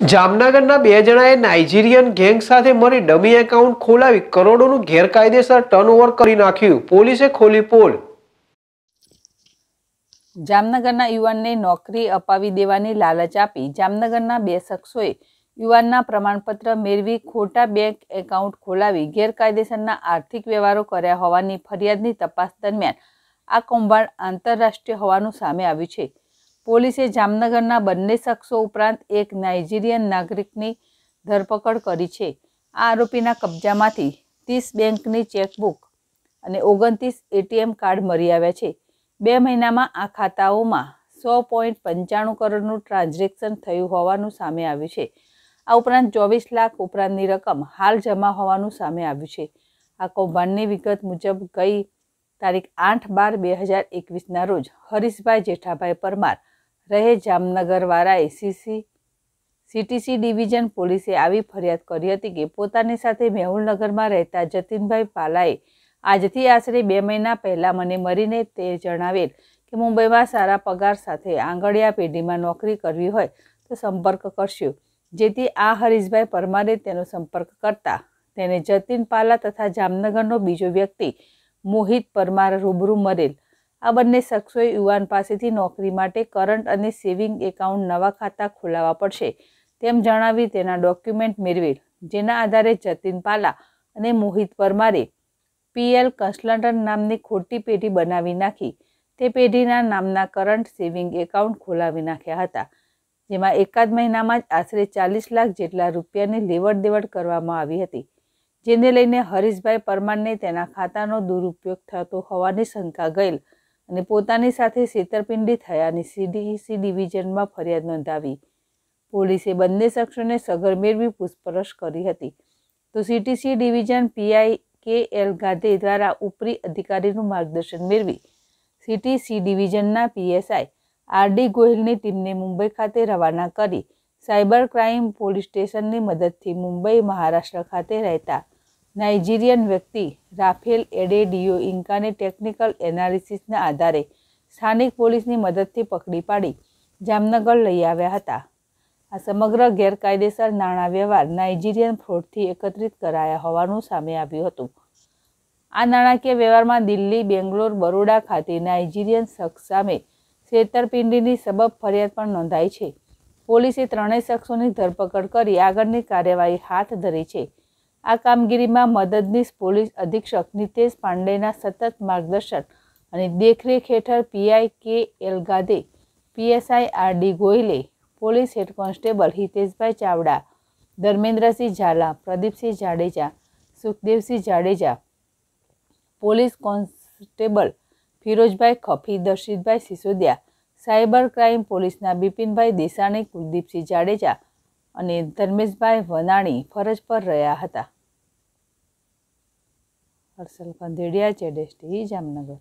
જામનગરના બે જણાએ નાઇજીરિયન ગેંગ સાથે મળી ડમી એકાઉન્ટ ખોલાવી કરોડોનું ગેરકાયદેસર ટર્નઓવર કરી નાખ્યું. પોલીસે ખોલી પોલ. જામનગરના યુવાનને નોકરી અપાવી દેવાની લાલચ આપી જામનગરના બે શખ્સોએ યુવાનના પ્રમાણપત્ર મેળવી ખોટા બેંક એકાઉન્ટ ખોલાવી ગેરકાયદેસરના આર્થિક વ્યવહારો કર્યા હોવાની ફરિયાદની તપાસ દરમિયાન આ કૌભાંડ આંતરરાષ્ટ્રીય હોવાનું સામે આવ્યું છે. પોલીસે જામનગરના બંને શખ્સો ઉપરાંત એક નાઇજીરિયન નાગરિકની ધરપકડ કરી છે. આ આરોપીના કબજામાંથી ત્રીસ બેંકની ચેકબુક અને ઓગણત્રીસ એટીએમ કાર્ડ મળી આવ્યા છે. બે મહિનામાં આ ખાતાઓમાં સો પોઈન્ટ પંચાણું કરોડનું ટ્રાન્ઝેક્શન થયું હોવાનું સામે આવ્યું છે. આ ઉપરાંત ચોવીસ લાખ ઉપરાંતની રકમ હાલ જમા હોવાનું સામે આવ્યું છે. આ કૌભાંડની વિગત મુજબ ગઈ તારીખ આઠ બાર બે હજાર એકવીસના રોજ હરીશભાઈ જેઠાભાઈ પરમાર રહે જામનગરવાળાએ સીસી સીટીસી ડિવિઝન પોલીસે આવી ફરિયાદ કરી હતી કે પોતાની સાથે મેહુલનગરમાં રહેતા જતીનભાઈ પાલાએ આજથી આશરે બે મહિના પહેલાં મને મરીને તે જણાવેલ કે મુંબઈમાં સારા પગાર સાથે આંગળિયા પેઢીમાં નોકરી કરવી હોય તો સંપર્ક કરશો. જેથી આ હરીશભાઈ પરમારે તેનો સંપર્ક કરતા તેને જતીન પાલા તથા જામનગરનો બીજો વ્યક્તિ મોહિત પરમાર રૂબરૂ મરેલ. આ બંને શખ્સોએ યુવાન પાસેથી નોકરી માટે કરંટ અને સેવિંગ એકાઉન્ટ નવા ખાતા ખોલાવવા પડશે. તેમ જણાવી તેના ડોક્યુમેન્ટ મેળવેલ, જેના આધારે જતીન પાલા અને મોહિત પરમારે પીએલ કન્સલ્ટન્ટ નામની ખોટી પેઢી બનાવી નાખી. તે પેઢીના નામના કરંટ સેવિંગ એકાઉન્ટ ખોલાવી નાખ્યા હતા, જેમાં એકાદ મહિનામાં જ આશરે ચાલીસ લાખ જેટલા રૂપિયાની લેવડ દેવડ કરવામાં આવી હતી, જેને લઈને હરીશભાઈ પરમારને તેના ખાતાનો દુરુપયોગ થતો હોવાની શંકા ગયેલ. અને પોતાની સાથે છેતરપિંડી થયાની સીડીસી ડિવિઝનમાં ફરિયાદ નોંધાવી. પોલીસે બંને શખ્સોને સગર મેળવી પૂછપરછ કરી હતી. તો CTC division PI K L Gandhi દ્વારા ઉપરી અધિકારીનું માર્ગદર્શન મેળવી. સીટીસી ડિવિઝનના પીએસઆઈ આરડી ગોહિલની ટીમને મુંબઈ ખાતે રવાના કરી સાયબર ક્રાઇમ પોલીસ સ્ટેશનની મદદથી મુંબઈ, મહારાષ્ટ્ર ખાતે રહેતા નાઇજીરિયન વ્યક્તિ રાફેલ એડેડિયો ઇન્કાને ટેકનિકલ એનાલિસિસના આધારે સ્થાનિક પોલીસની મદદથી પકડી પાડી, જામનગર લઈ આવ્યા હતા. આ સમગ્ર ગેરકાયદેસર નાણાં વ્યવહાર નાઇજીરિયન ફ્રોડથી એકત્રિત કરાયા હોવાનું સામે આવ્યું હતું. આ નાણાકીય વ્યવહારમાં દિલ્હી, બેંગ્લોર, બરોડા ખાતે નાઇજીરિયન શખ્સ સામે છેતરપિંડીની સબબ ફરિયાદ પણ નોંધાઈ છે. પોલીસે ત્રણેય શખ્સોની ધરપકડ કરી આગળની કાર્યવાહી હાથ ધરી છે. આ કામગીરીમાં મદદનીશ પોલીસ અધિક્ષક નિતેશ પાંડેના સતત માર્ગદર્શન અને દેખરેખ હેઠળ PI K L Gade PSI R D ગોયલે police head constable Hiteshbhai Chavda, Dharmendrasinh Jhala, Pradipsinh Jadeja, Sukhdevsinh Jadeja, police constable Firojbhai Khafi, Darshitbhai Sisodiya, cyber crime પોલીસના બિપિનભાઈ દેસાણી, કુલદીપસિંહ જાડેજા અને ધર્મેશભાઈ વનાણી ફરજ પર રહ્યા હતા. હર્ષલ કંધેડિયા ચેડેસ્ટી જામનગર.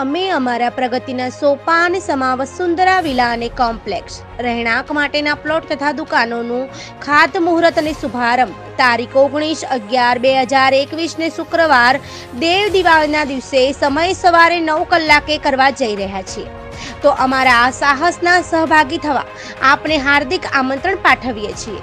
અમે અમારા પ્રગતિના સોપાન સમા વસુંધરા વિલા અને કોમ્પ્લેક્ષ રહેણાંક માટેના પ્લોટ તથા દુકાનોનું ખાત મુહૂર્ત અને શુભારંભ, તારીખ ઓગણીસ અગિયાર બે હજાર એકવીસને શુક્રવાર, દેવ દિવાળીના દિવસે સમય સવારે નવ કલાકે કરવા જઈ રહ્યા છીએ. તો અમારા સાહસના સહભાગી થવા, આપને હાર્દિક આમંત્રણ પાઠવીએ છીએ.